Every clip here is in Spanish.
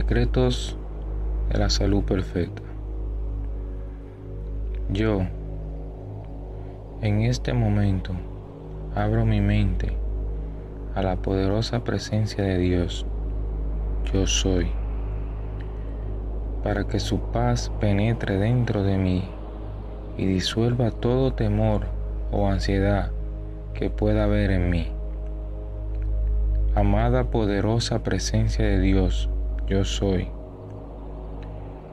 Decretos de la salud perfecta. Yo, en este momento, abro mi mente a la poderosa presencia de Dios. Yo soy. Para que su paz penetre dentro de mí y disuelva todo temor o ansiedad que pueda haber en mí. Amada poderosa presencia de Dios, yo soy.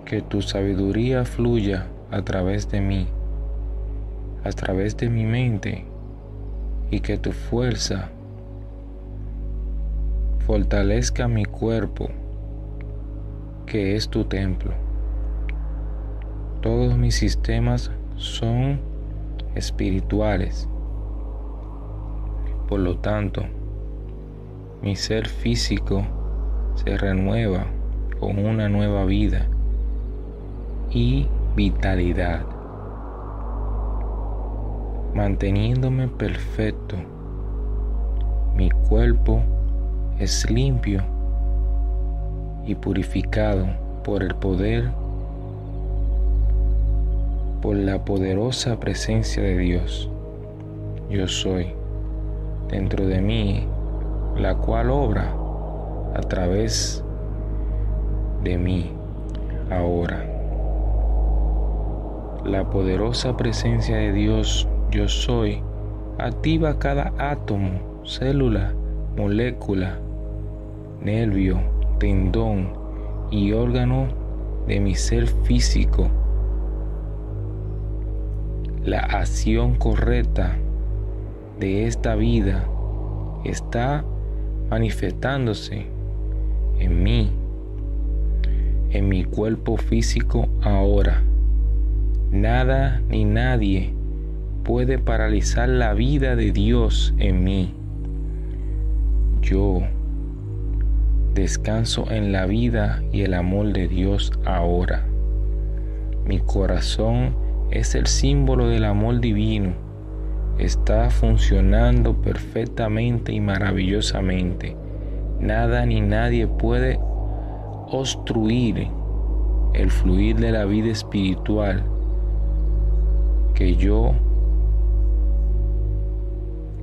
Que tu sabiduría fluya a través de mí, a través de mi mente, y que tu fuerza fortalezca mi cuerpo, que es tu templo. Todos mis sistemas son espirituales. Por lo tanto, mi ser físico se renueva con una nueva vida y vitalidad, manteniéndome perfecto. Mi cuerpo es limpio y purificado por el poder, por la poderosa presencia de Dios. Yo soy dentro de mí la cual obra a través de mí ahora. La poderosa presencia de Dios, yo soy, activa cada átomo, célula, molécula, nervio, tendón y órgano de mi ser físico. La acción correcta de esta vida está manifestándose en mí, en mi cuerpo físico ahora. Nada ni nadie puede paralizar la vida de Dios en mí. Yo descanso en la vida y el amor de Dios ahora. Mi corazón es el símbolo del amor divino está funcionando perfectamente y maravillosamente. Nada ni nadie puede obstruir el fluir de la vida espiritual que yo,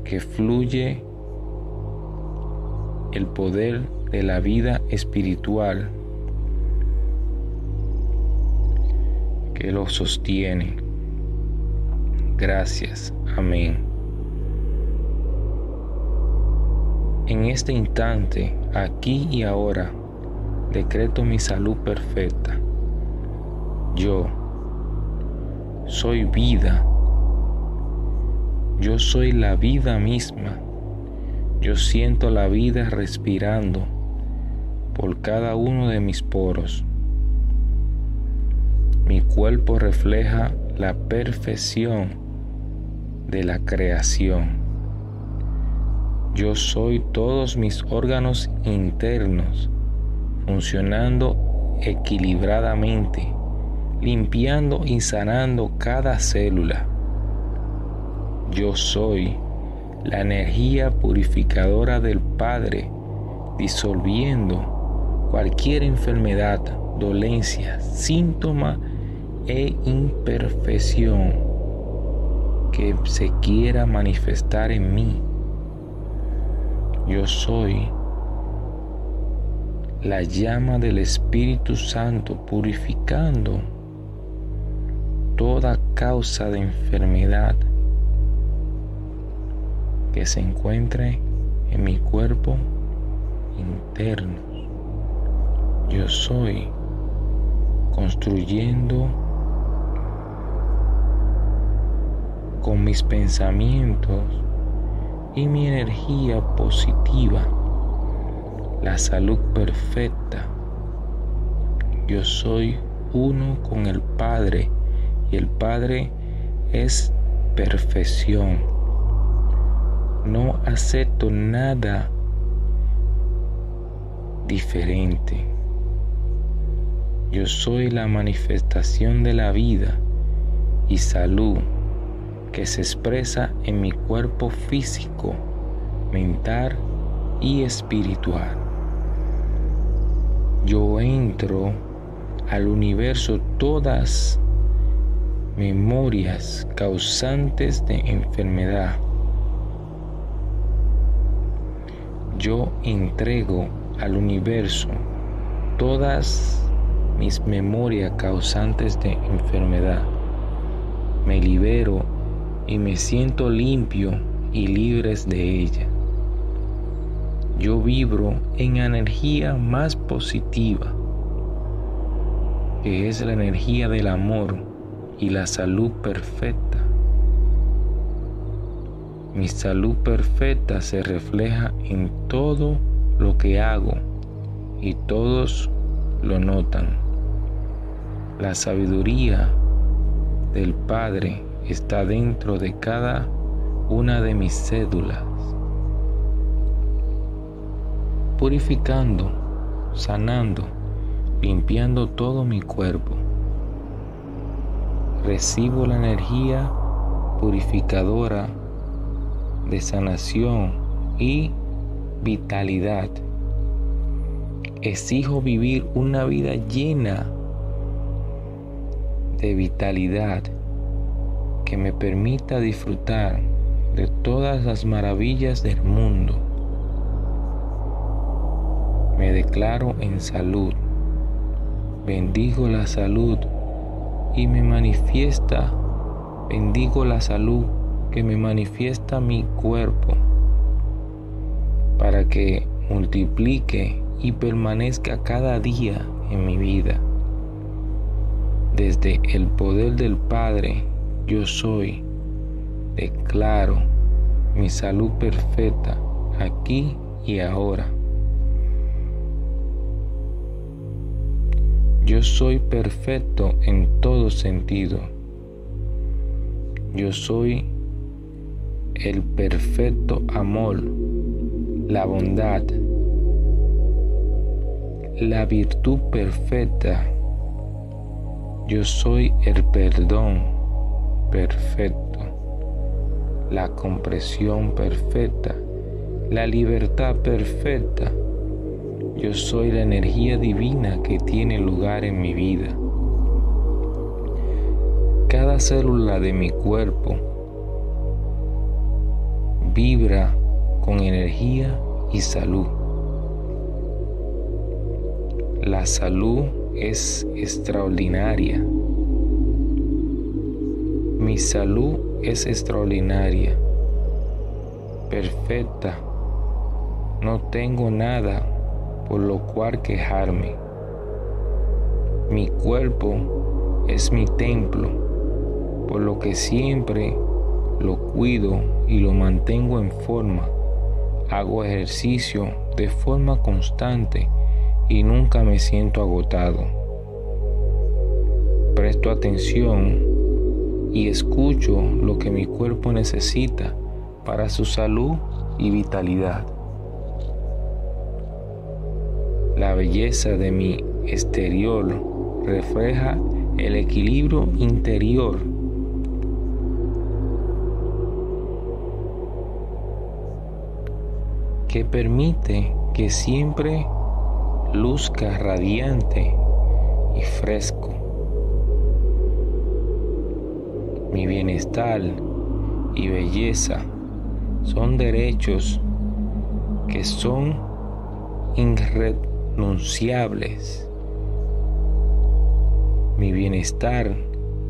que fluye el poder de la vida espiritual que lo sostiene. Gracias. Amén. En este instante, aquí y ahora, decreto mi salud perfecta. Yo soy vida. Yo soy la vida misma. Yo siento la vida respirando por cada uno de mis poros. Mi cuerpo refleja la perfección de la creación. Yo soy todos mis órganos internos funcionando equilibradamente, limpiando y sanando cada célula. Yo soy la energía purificadora del Padre, disolviendo cualquier enfermedad, dolencia, síntoma e imperfección que se quiera manifestar en mí. Yo soy la llama del Espíritu Santo purificando toda causa de enfermedad que se encuentre en mi cuerpo interno. Yo soy construyendo con mis pensamientos y mi energía positiva, la salud perfecta. Yo soy uno con el Padre y el Padre es perfección. No acepto nada diferente. Yo soy la manifestación de la vida y salud que se expresa en mi cuerpo físico, mental y espiritual. Yo entro al universo todas memorias causantes de enfermedad. Yo entrego al universo todas mis memorias causantes de enfermedad. Me libero y me siento limpio y libres de ella. Yo vibro en energía más positiva, que es la energía del amor y la salud perfecta. Mi salud perfecta se refleja en todo lo que hago y todos lo notan. La sabiduría del Padre está dentro de cada una de mis cédulas, purificando, sanando, limpiando todo mi cuerpo. Recibo la energía purificadora de sanación y vitalidad. Exijo vivir una vida llena de vitalidad que me permita disfrutar de todas las maravillas del mundo. Me declaro en salud, bendigo la salud y me manifiesta, bendigo la salud que me manifiesta mi cuerpo para que multiplique y permanezca cada día en mi vida. Desde el poder del Padre, yo soy, declaro mi salud perfecta aquí y ahora. Yo soy perfecto en todo sentido. Yo soy el perfecto amor, la bondad, la virtud perfecta yo soy el perdón perfecto, la compresión perfecta, la libertad perfecta. Yo soy la energía divina que tiene lugar en mi vida. Cada célula de mi cuerpo vibra con energía y salud. La salud es extraordinaria. Mi salud es extraordinaria, perfecta. No tengo nada por lo cual quejarme. Mi cuerpo es mi templo, por lo que siempre lo cuido y lo mantengo en forma. Hago ejercicio de forma constante y nunca me siento agotado. Presto atención y escucho lo que mi cuerpo necesita para su salud y vitalidad. La belleza de mi exterior refleja el equilibrio interior. que permite que siempre luzca radiante y fresco. Mi bienestar y belleza son derechos que son irrenunciables. Mi bienestar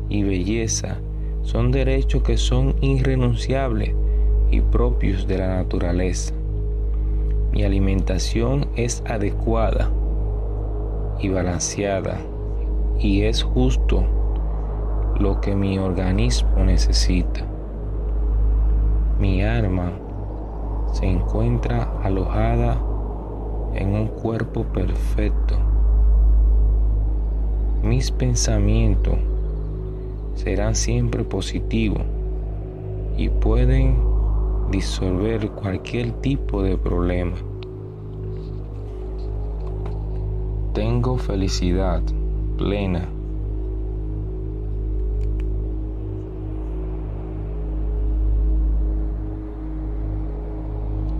y belleza son derechos que son irrenunciables y propios de la naturaleza. Mi alimentación es adecuada y balanceada y es justo lo que mi organismo necesita. Mi alma se encuentra alojada en un cuerpo perfecto. Mis pensamientos serán siempre positivos y pueden disolver cualquier tipo de problema. Tengo felicidad plena.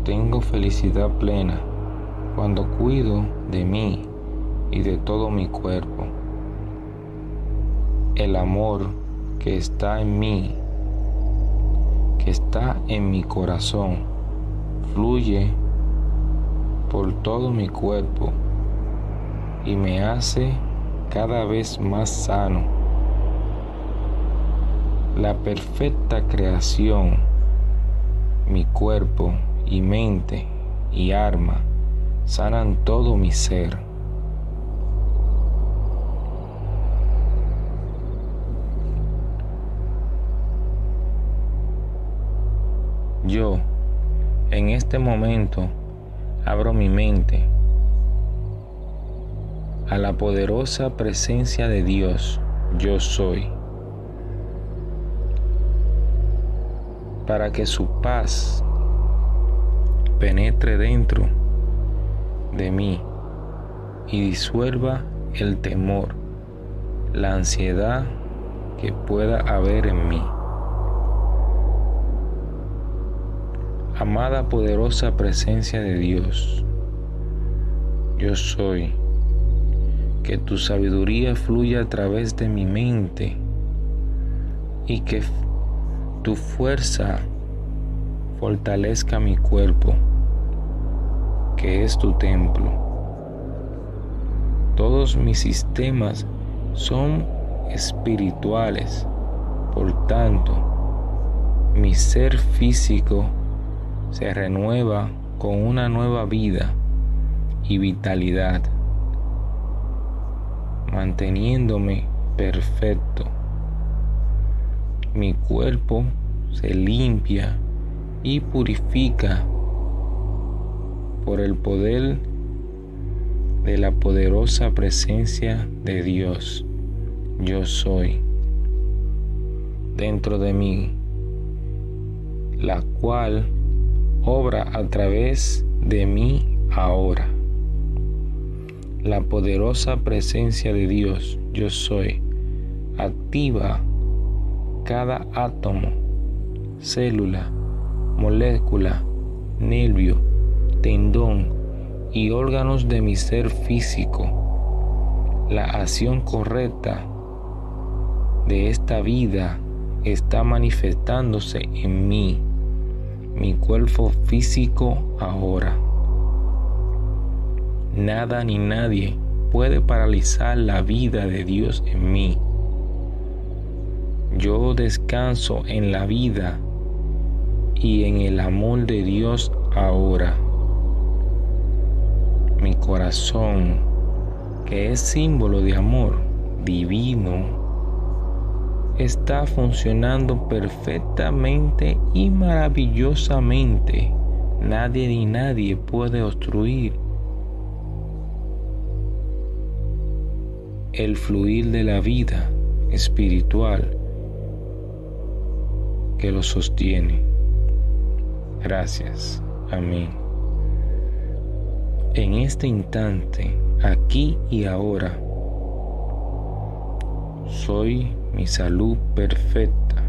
Tengo felicidad plena cuando cuido de mí y de todo mi cuerpo. El amor que está en mí, que está en mi corazón, fluye por todo mi cuerpo y me hace cada vez más sano. La perfecta creación, mi cuerpo y mente y arma sanan todo mi ser. Yo, en este momento, abro mi mente a la poderosa presencia de Dios, yo soy, para que su paz penetre dentro de mí y disuelva el temor, la ansiedad que pueda haber en mí. Amada poderosa presencia de Dios, yo soy, que tu sabiduría fluya a través de mi mente y que tu fuerza fortalezca mi cuerpo, es tu templo. Todos mis sistemas son espirituales, por tanto, mi ser físico se renueva con una nueva vida y vitalidad, manteniéndome perfecto. Mi cuerpo se limpia y purifica por el poder de la poderosa presencia de Dios. Yo soy dentro de mí, la cual obra a través de mí ahora. La poderosa presencia de Dios, yo soy, activa cada átomo, célula, molécula, nervio, tendón y órganos de mi ser físico. La acción correcta de esta vida está manifestándose en mí mi cuerpo físico ahora. Nada ni nadie puede paralizar la vida de Dios en mí. Yo descanso en la vida y en el amor de Dios ahora. Mi corazón, que es símbolo de amor divino, está funcionando perfectamente y maravillosamente. Nadie ni nadie puede obstruir el fluir de la vida espiritual que lo sostiene. Gracias. Amén. En este instante, aquí y ahora, soy mi salud perfecta.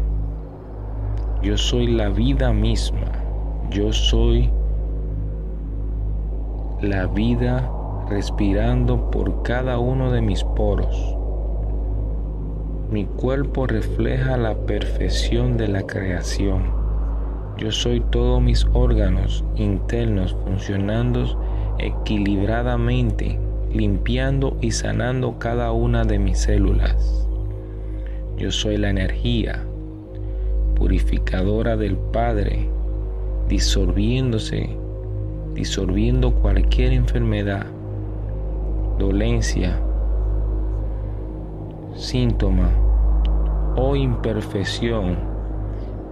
Yo soy la vida misma. Yo soy la vida respirando por cada uno de mis poros. Mi cuerpo refleja la perfección de la creación. Yo soy todos mis órganos internos funcionando equilibradamente, limpiando y sanando cada una de mis células. Yo soy la energía purificadora del Padre, disolviéndose, disolviendo cualquier enfermedad, dolencia, síntoma o imperfección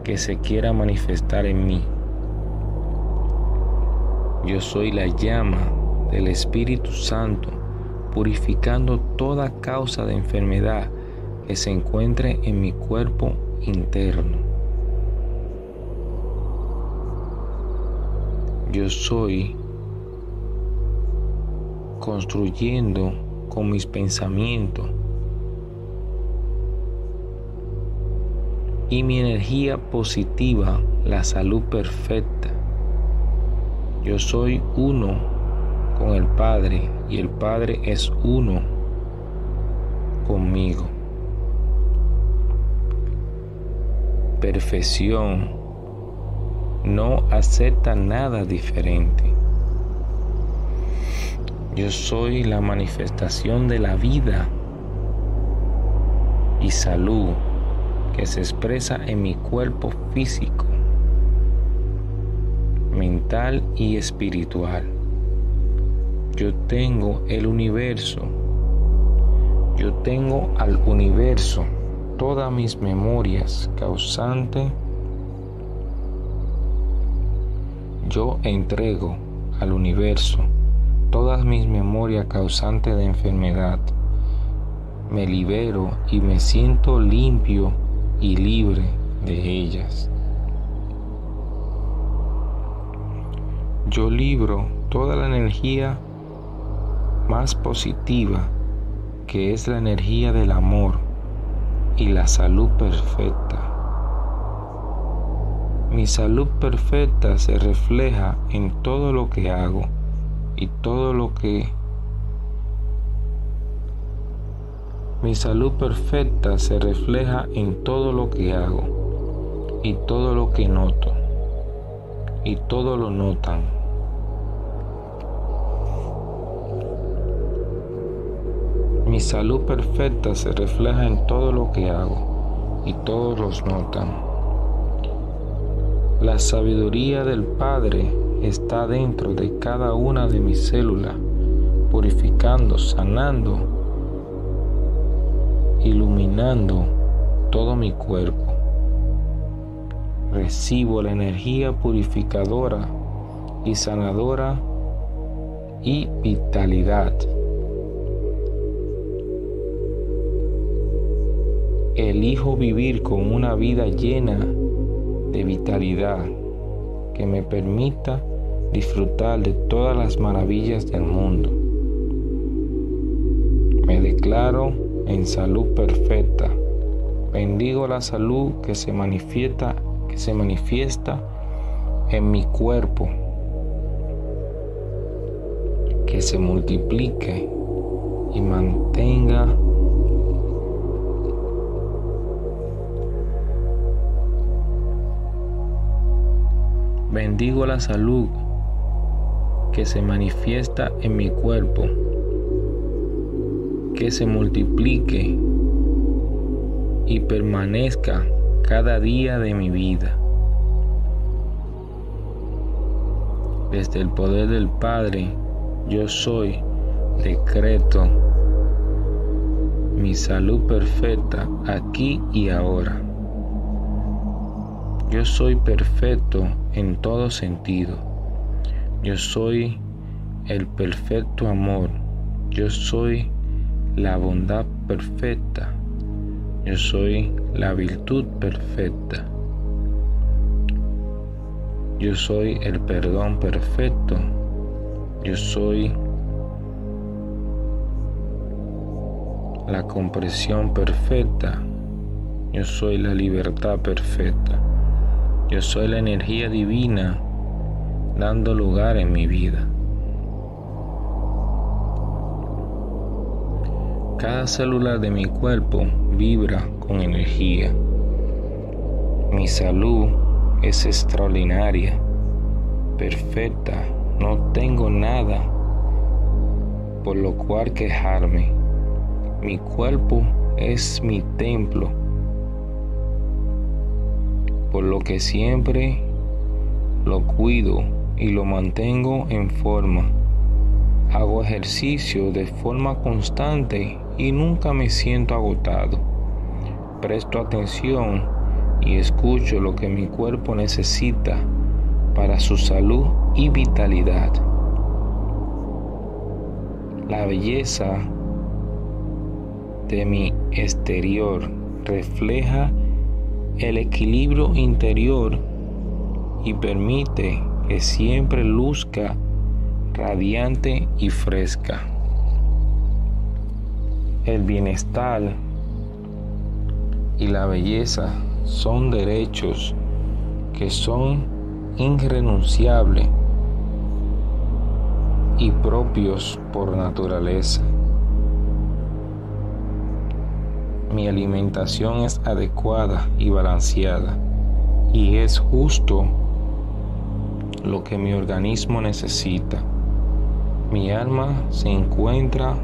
que se quiera manifestar en mí. Yo soy la llama del Espíritu Santo, purificando toda causa de enfermedad que se encuentre en mi cuerpo interno. Yo soy construyendo con mis pensamientos y mi energía positiva la salud perfecta. Yo soy uno con el Padre y el Padre es uno conmigo. Perfección no acepta nada diferente. Yo soy la manifestación de la vida y salud que se expresa en mi cuerpo físico, mental y espiritual. Yo tengo el universo. Yo tengo al universo todas mis memorias causante. Yo entrego al universo todas mis memorias causantes de enfermedad. Me libero y me siento limpio y libre de ellas. Yo libro toda la energía más positiva que es la energía del amor y la salud perfecta. Mi salud perfecta se refleja en todo lo que hago y todo lo que Mi salud perfecta se refleja en todo lo que hago y todo lo que noto y todo lo notan. Mi salud perfecta se refleja en todo lo que hago y todos los notan. La sabiduría del Padre está dentro de cada una de mis células, purificando, sanando iluminando todo mi cuerpo. Recibo la energía purificadora y sanadora y vitalidad. Elijo vivir con una vida llena de vitalidad que me permita disfrutar de todas las maravillas del mundo. Me declaro en salud perfecta. Bendigo la salud que se manifiesta, que se manifiesta en mi cuerpo, que se multiplique y mantenga Bendigo la salud que se manifiesta en mi cuerpo que se multiplique y permanezca cada día de mi vida. Desde el poder del Padre, yo soy, decreto, mi salud perfecta aquí y ahora. Yo soy perfecto en todo sentido. Yo soy el perfecto amor. Yo soy la bondad perfecta. Yo soy la virtud perfecta. Yo soy el perdón perfecto. Yo soy la compresión perfecta. Yo soy la libertad perfecta. Yo soy la energía divina dando lugar en mi vida. Cada célula de mi cuerpo vibra con energía. Mi salud es extraordinaria, perfecta, no tengo nada por lo cual quejarme. Mi cuerpo es mi templo, por lo que siempre lo cuido y lo mantengo en forma. Hago ejercicio de forma constante y nunca me siento agotado. Presto atención y escucho lo que mi cuerpo necesita para su salud y vitalidad. La belleza de mi exterior refleja el equilibrio interior y permite que siempre luzca radiante y fresca el bienestar y la belleza son derechos que son irrenunciables y propios por naturaleza. Mi alimentación es adecuada y balanceada y es justo lo que mi organismo necesita. Mi alma se encuentra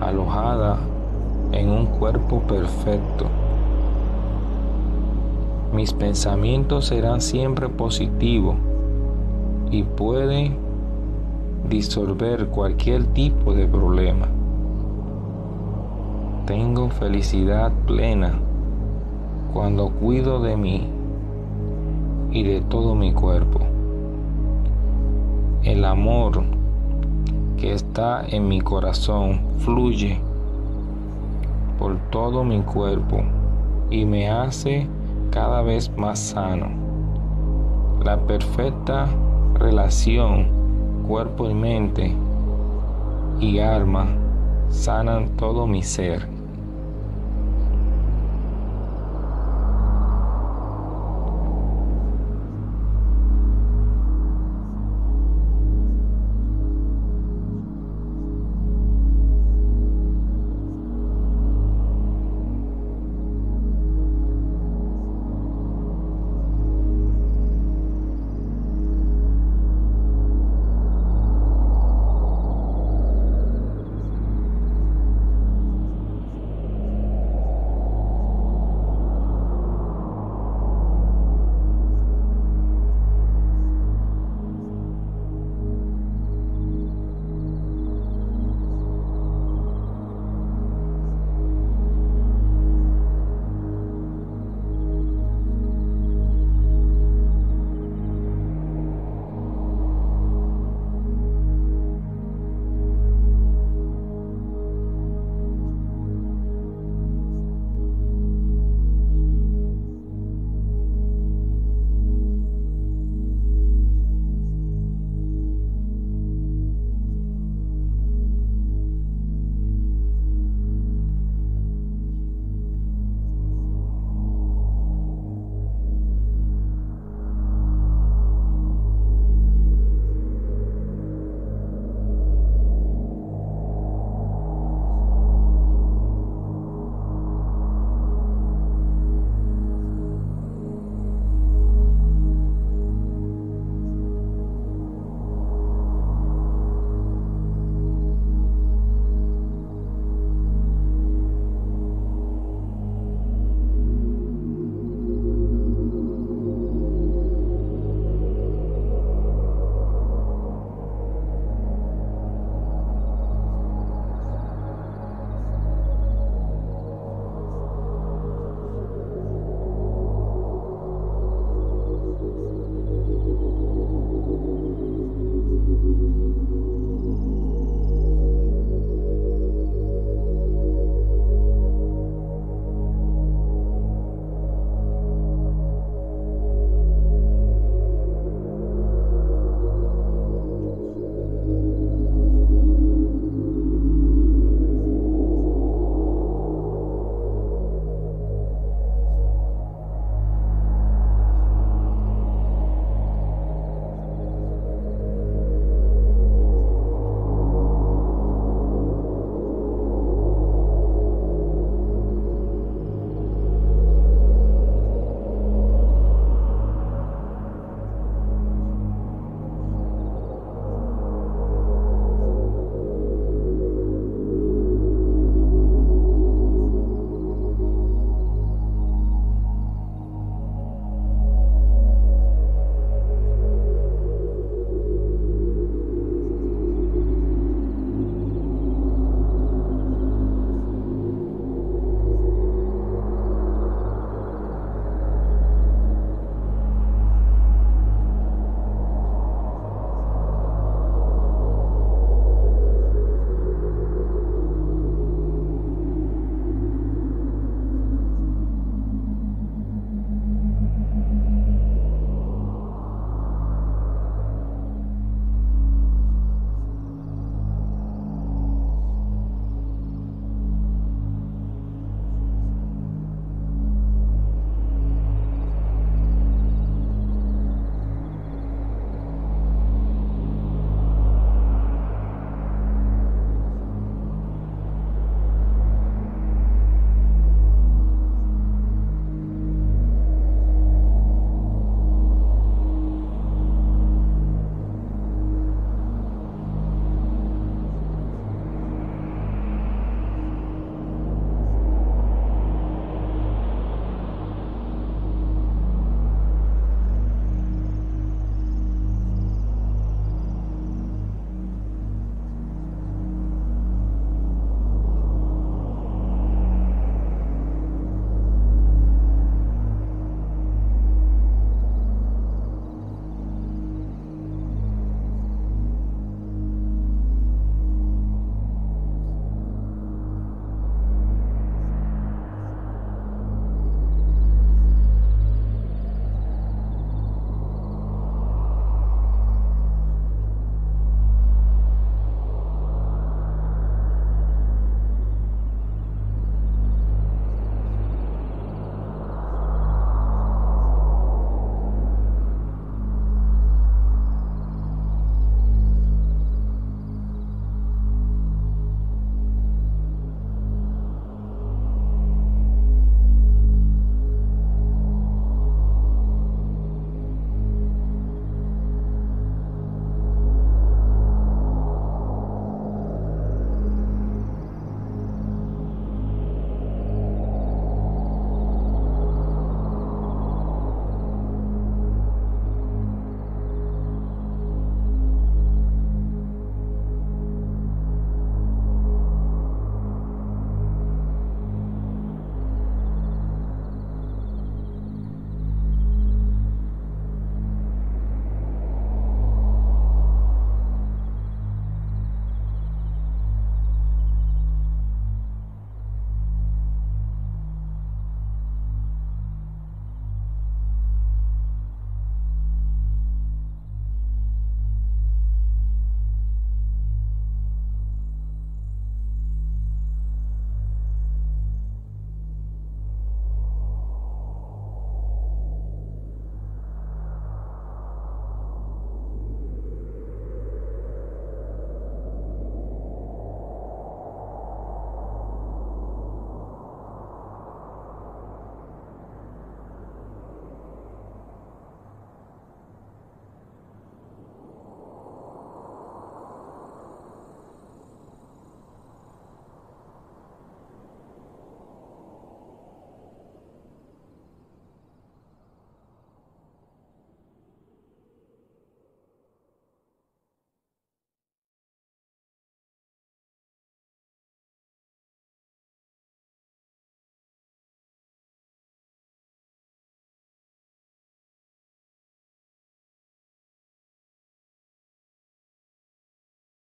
alojada en un cuerpo perfecto. Mis pensamientos serán siempre positivos y pueden disolver cualquier tipo de problema. Tengo felicidad plena cuando cuido de mí y de todo mi cuerpo. El amor que está en mi corazón fluye por todo mi cuerpo y me hace cada vez más sano. La perfecta relación cuerpo y mente y alma sanan todo mi ser.